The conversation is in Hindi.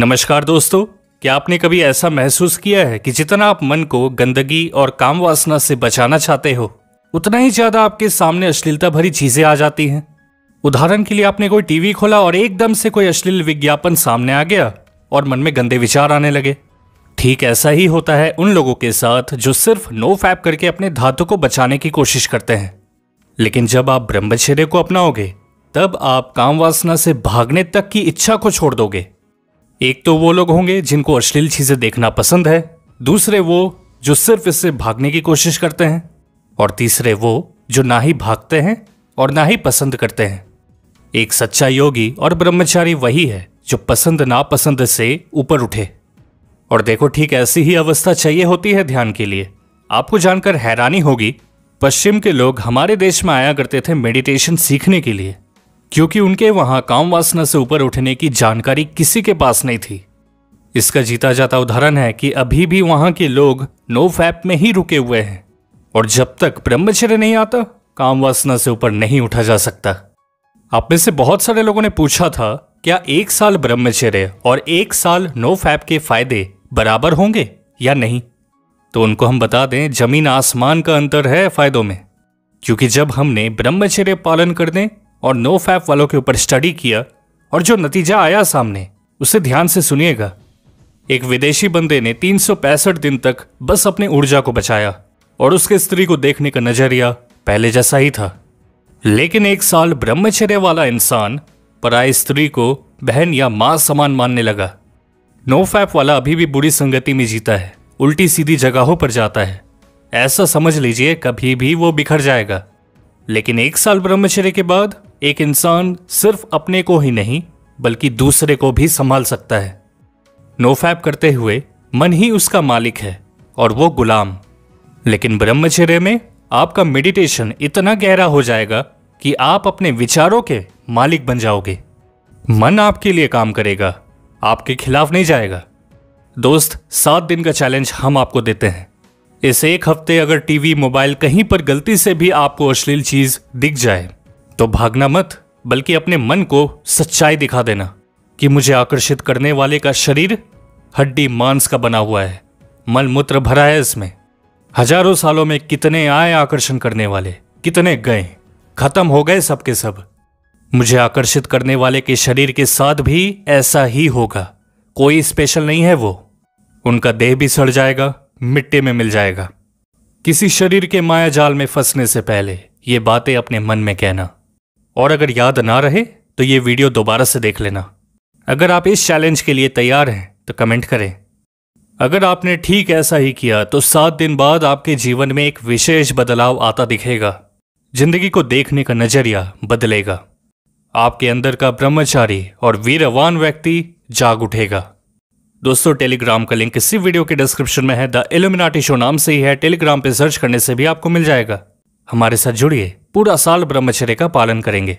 नमस्कार दोस्तों, क्या आपने कभी ऐसा महसूस किया है कि जितना आप मन को गंदगी और काम वासना से बचाना चाहते हो, उतना ही ज़्यादा आपके सामने अश्लीलता भरी चीज़ें आ जाती हैं? उदाहरण के लिए आपने कोई टीवी खोला और एकदम से कोई अश्लील विज्ञापन सामने आ गया और मन में गंदे विचार आने लगे। ठीक ऐसा ही होता है उन लोगों के साथ जो सिर्फ़ नो फैप करके अपने धातु को बचाने की कोशिश करते हैं। लेकिन जब आप ब्रह्मचर्य को अपनाओगे, तब आप काम वासना से भागने तक की इच्छा को छोड़ दोगे। एक तो वो लोग होंगे जिनको अश्लील चीज़ें देखना पसंद है, दूसरे वो जो सिर्फ़ इससे भागने की कोशिश करते हैं, और तीसरे वो जो ना ही भागते हैं और ना ही पसंद करते हैं। एक सच्चा योगी और ब्रह्मचारी वही है जो पसंद नापसंद से ऊपर उठे। और देखो ठीक ऐसी ही अवस्था चाहिए होती है ध्यान के लिए। आपको जानकर हैरानी होगी, पश्चिम के लोग हमारे देश में आया करते थे मेडिटेशन सीखने के लिए। क्योंकि उनके वहाँ काम वासना से ऊपर उठने की जानकारी किसी के पास नहीं थी। इसका जीता जाता उदाहरण है कि अभी भी वहाँ के लोग नो फैप में ही रुके हुए हैं, और जब तक ब्रह्मचर्य नहीं आता काम वासना से ऊपर नहीं उठा जा सकता। आप में से बहुत सारे लोगों ने पूछा था, क्या एक साल ब्रह्मचर्य और एक साल नो फैप के फ़ायदे बराबर होंगे या नहीं? तो उनको हम बता दें, ज़मीन आसमान का अंतर है फायदों में, क्योंकि जब हमने ब्रह्मचर्य पालन करने और नो फैप वालों के ऊपर स्टडी किया और जो नतीजा आया सामने, उसे ध्यान से सुनिएगा। एक विदेशी बंदे ने तीन सौ पैंसठ दिन तक बस अपनी ऊर्जा को बचाया और उसके स्त्री को देखने का नज़रिया पहले जैसा ही था। लेकिन एक साल ब्रह्मचर्य वाला इंसान पराई स्त्री को बहन या माँ समान मानने लगा। नो फैप वाला अभी भी बुरी संगति में जीता है, उल्टी सीधी जगहों पर जाता है। ऐसा समझ लीजिए कभी भी वो बिखर जाएगा। लेकिन एक साल ब्रह्मचर्य के बाद एक इंसान सिर्फ़ अपने को ही नहीं, बल्कि दूसरे को भी संभाल सकता है। नोफैप करते हुए, मन ही उसका मालिक है, और वो गुलाम। लेकिन ब्रह्मचर्य में, आपका मेडिटेशन इतना गहरा हो जाएगा, कि आप अपने विचारों के मालिक बन जाओगे। मन आपके लिए काम करेगा, आपके खिलाफ नहीं जाएगा। दोस्त, सात दिन का चैलेंज हम आपको देते हैं। इस एक हफ़्ते अगर टीवी, मोबाइल कहीं पर गलती से भी आपको अश्लील चीज़ दिख जाए तो भागना मत, बल्कि अपने मन को सच्चाई दिखा देना कि मुझे आकर्षित करने वाले का शरीर हड्डी मांस का बना हुआ है मल मूत्र भरा है इसमें। हज़ारों सालों में कितने आए आकर्षण करने वाले, कितने गए, खत्म हो गए सबके सब। मुझे आकर्षित करने वाले के शरीर के साथ भी ऐसा ही होगा, कोई स्पेशल नहीं है वो। उनका देह भी सड़ जाएगा, मिट्टी में मिल जाएगा। किसी शरीर के माया जाल में फंसने से पहले ये बातें अपने मन में कहना। और अगर याद ना रहे तो ये वीडियो दोबारा से देख लेना। अगर आप इस चैलेंज के लिए तैयार हैं तो कमेंट करें। अगर आपने ठीक ऐसा ही किया तो सात दिन बाद आपके जीवन में एक विशेष बदलाव आता दिखेगा। ज़िंदगी को देखने का नज़रिया बदलेगा। आपके अंदर का ब्रह्मचारी और वीरवान व्यक्ति जाग उठेगा। दोस्तों टेलीग्राम का लिंक इसी वीडियो के डिस्क्रिप्शन में है। द एलुमिनाटी शो नाम से ही है। टेलीग्राम पे सर्च करने से भी आपको मिल जाएगा। हमारे साथ जुड़िए। पूरा साल ब्रह्मचर्य का पालन करेंगे।